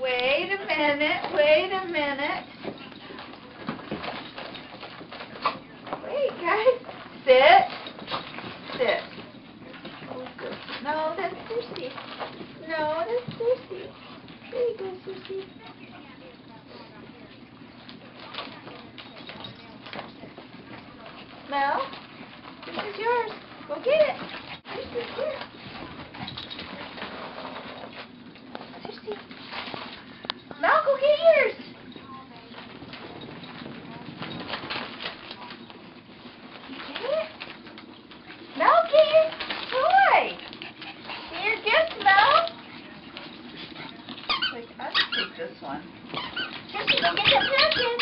Wait a minute, wait a minute. Wait, guys. Sit. Sit. No, that's Susie. No, that's Susie. There you go, Susie. Mel, this is yours. Go get it. Susie, here. Susie. Mel, go get yours. You get it? Mel, get your toy. Get your gift, Mel. Like, I'll take this one. Go get napkin.